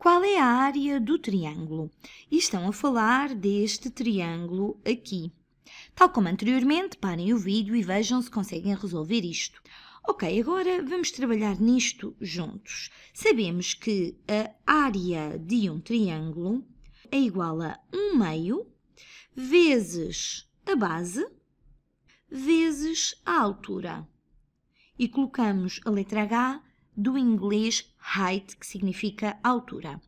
qual é a área do triângulo? E estão a falar deste triângulo aqui. Tal como anteriormente, parem o vídeo e vejam se conseguem resolver isto. Ok, agora vamos trabalhar nisto juntos. Sabemos que a área de um triângulo é igual a 1 meio vezes a base vezes a altura. E colocamos a letra H do inglês height, que significa altura.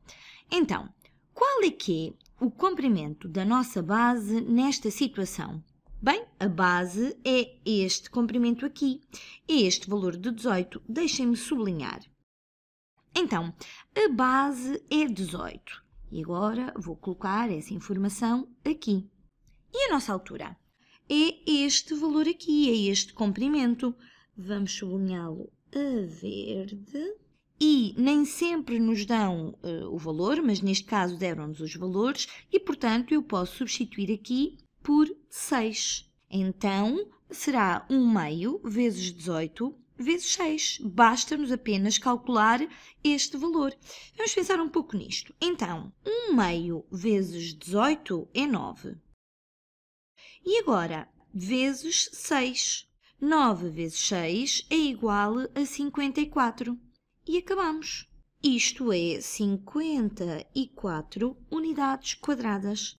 Então, qual é que é o comprimento da nossa base nesta situação? Bem, a base é este comprimento aqui, é este valor de 18. Deixem-me sublinhar. Então, a base é 18. E agora vou colocar essa informação aqui. E a nossa altura? É este valor aqui, é este comprimento. Vamos sublinhá-lo a verde. E nem sempre nos dão uh, o valor, mas neste caso deram-nos os valores e, portanto, eu posso substituir aqui por 6. Então, será 1 meio vezes 18 vezes 6. Basta-nos apenas calcular este valor. Vamos pensar um pouco nisto. Então, 1 meio vezes 18 é 9. E agora, vezes 6. 9 vezes 6 é igual a 54. E acabamos. Isto é 54 unidades quadradas.